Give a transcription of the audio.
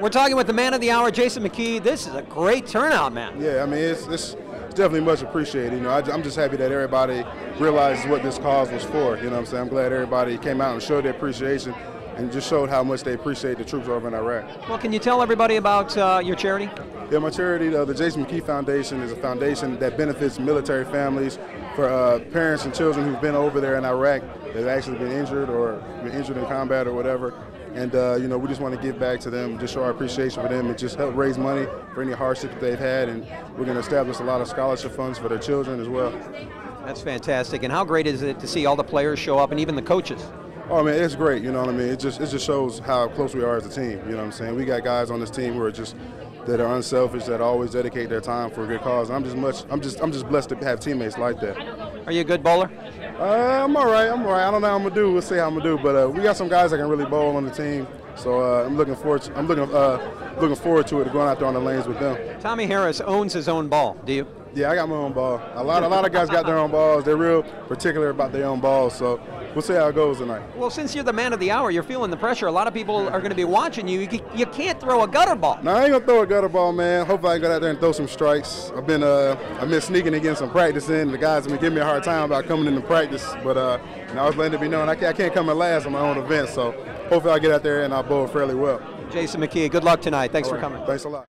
We're talking with the man of the hour, Jason McKie. This is a great turnout, man. Yeah, I mean, it's, it's definitely much appreciated. You know, I, am just happy that everybody realizes what this cause was for. You know what I'm saying? I'm glad everybody came out and showed their appreciation and just showed how much they appreciate the troops over in Iraq. Well, can you tell everybody about uh, your charity? Yeah, my charity, uh, the Jason McKie Foundation, is a foundation that benefits military families for uh, parents and children who've been over there in Iraq that have actually been injured or been injured in combat or whatever. And uh, you know, we just want to give back to them, just show our appreciation for them, and just help raise money for any hardship that they've had. And we're going to establish a lot of scholarship funds for their children as well. That's fantastic. And how great is it to see all the players show up and even the coaches? Oh man, it's great. You know what I mean. It just it just shows how close we are as a team. You know what I'm saying. We got guys on this team who are just that are unselfish, that always dedicate their time for a good cause. I'm just much. I'm just I'm just blessed to have teammates like that. Are you a good bowler? Uh, I'm all right. I'm all right. I don't know how I'm gonna do. We'll see how I'm gonna do. But uh, we got some guys that can really bowl on the team. So uh, I'm looking forward. To, I'm looking uh, looking forward to it, going out there on the lanes with them. Tommy Harris owns his own ball. Do you? Yeah, I got my own ball. A lot, a lot of guys got their own balls. They're real particular about their own balls. So we'll see how it goes tonight. Well, since you're the man of the hour, you're feeling the pressure. A lot of people are going to be watching you. You, you can't throw a gutter ball. No, I ain't gonna throw a gutter ball, man. Hopefully, I can go out there and throw some strikes. I've been, uh, I've been sneaking against some practice in. The guys have been giving me a hard time about coming into practice, but uh, I was letting it be known I can't, I can't come in last on my own event. So hopefully, I get out there and I bowl fairly well. Jason McKie, good luck tonight. Thanks for coming. Thanks a lot.